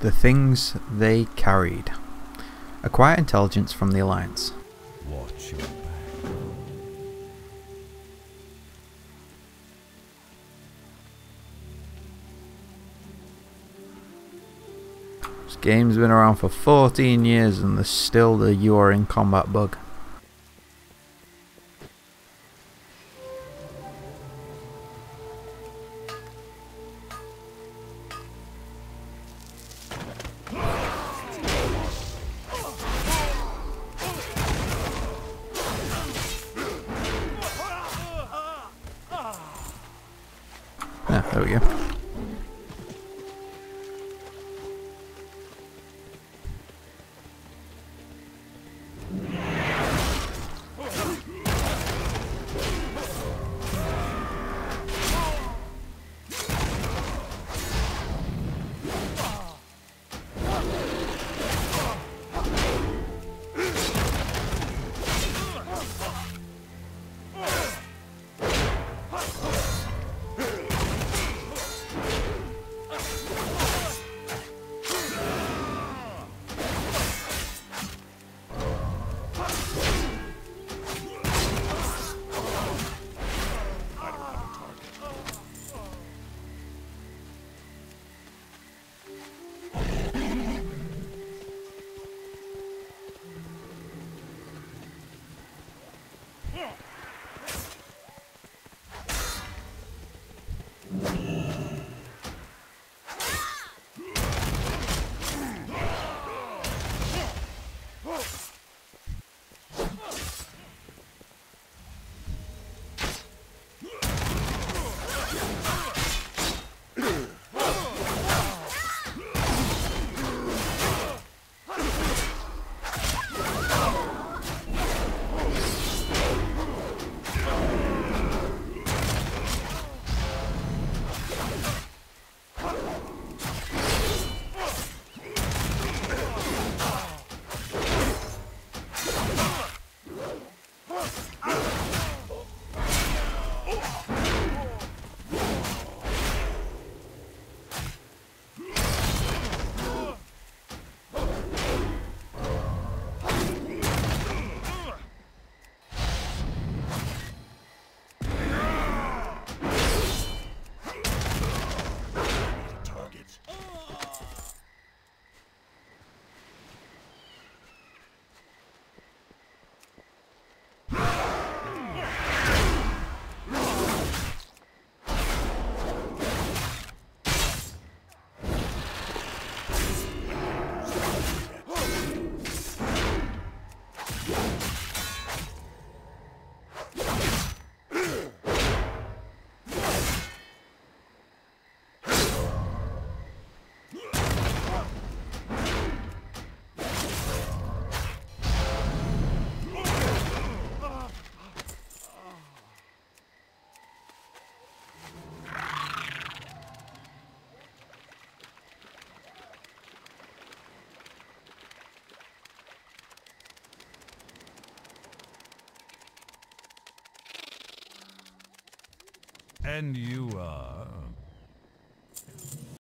The things they carried. Acquire intelligence from the Alliance. Watch your back. This game's been around for 14 years and there's still the you are in combat bug. There we go. Target. And you are...